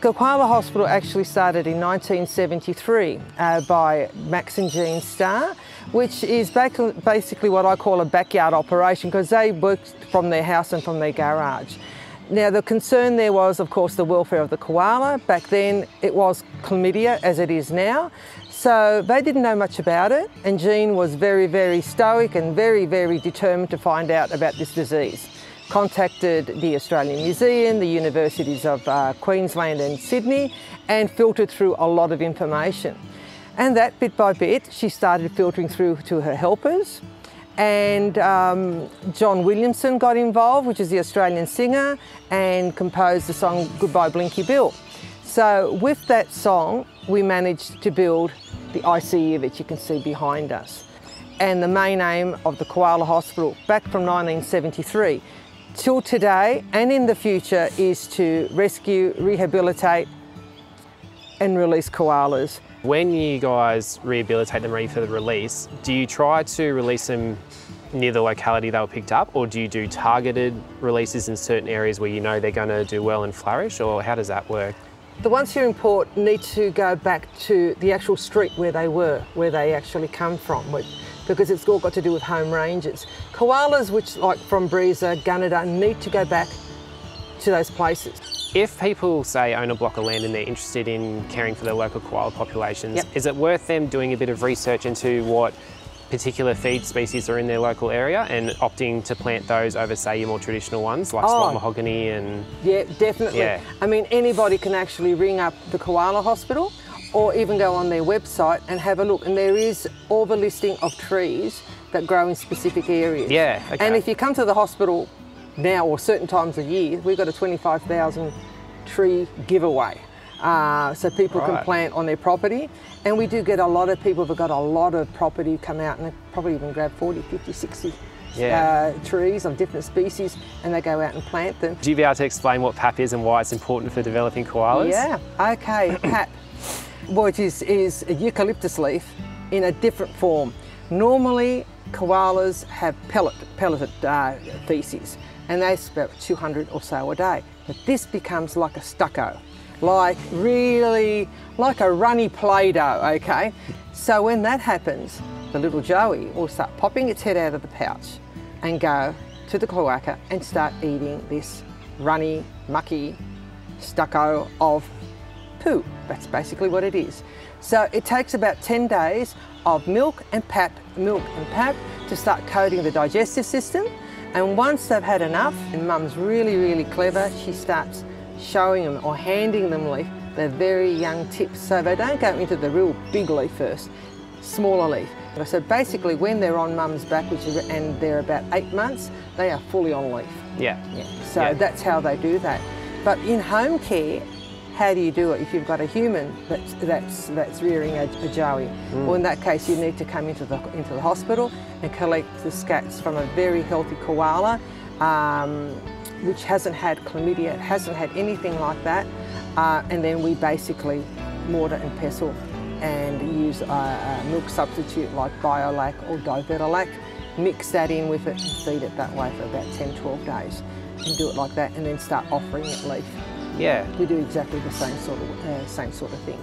The Koala Hospital actually started in 1973 uh, by Max and Jean Starr, which is basically what I call a backyard operation because they worked from their house and from their garage. Now the concern there was of course the welfare of the koala. Back then it was chlamydia as it is now. So they didn't know much about it and Jean was very, very stoic and very, very determined to find out about this disease contacted the Australian Museum, the Universities of uh, Queensland and Sydney, and filtered through a lot of information. And that bit by bit, she started filtering through to her helpers. And um, John Williamson got involved, which is the Australian singer, and composed the song Goodbye Blinky Bill. So with that song, we managed to build the ICU that you can see behind us. And the main aim of the Koala Hospital back from 1973 till today and in the future is to rescue, rehabilitate and release koalas. When you guys rehabilitate them ready for the release, do you try to release them near the locality they were picked up or do you do targeted releases in certain areas where you know they're going to do well and flourish or how does that work? The ones here in port need to go back to the actual street where they were, where they actually come from because it's all got to do with home ranges. Koalas, which like from Breeza, Gunnedah, need to go back to those places. If people say own a block of land and they're interested in caring for their local koala populations, yep. is it worth them doing a bit of research into what particular feed species are in their local area and opting to plant those over say your more traditional ones like oh, mahogany and yeah definitely yeah. i mean anybody can actually ring up the koala hospital or even go on their website and have a look. And there is all the listing of trees that grow in specific areas. Yeah, okay. And if you come to the hospital now or certain times of year, we've got a 25,000 tree giveaway. Uh, so people right. can plant on their property. And we do get a lot of people who've got a lot of property come out and probably even grab 40, 50, 60 yeah. uh, trees of different species and they go out and plant them. Do you be able to explain what PAP is and why it's important for developing koalas? Yeah, okay, PAP which is, is a eucalyptus leaf in a different form. Normally, koalas have pellet, pelleted uh, feces, and they about 200 or so a day. But this becomes like a stucco, like really, like a runny Play-Doh, okay? So when that happens, the little Joey will start popping its head out of the pouch and go to the cloaca and start eating this runny, mucky stucco of poo. That's basically what it is. So it takes about 10 days of milk and pap, milk and pap to start coating the digestive system. And once they've had enough, and mum's really, really clever, she starts showing them or handing them leaf, the very young tips. So they don't go into the real big leaf first, smaller leaf. So basically when they're on mum's back, which is, and they're about eight months, they are fully on leaf. Yeah. yeah. So yeah. that's how they do that. But in home care, how do you do it if you've got a human that's, that's, that's rearing a, a joey? Mm. Well, in that case, you need to come into the, into the hospital and collect the scats from a very healthy koala, um, which hasn't had chlamydia, hasn't had anything like that. Uh, and then we basically mortar and pestle and use a, a milk substitute like Biolac or Divetelact, mix that in with it and feed it that way for about 10, 12 days and do it like that and then start offering it leaf. Yeah. We do exactly the same sort of, uh, same sort of thing.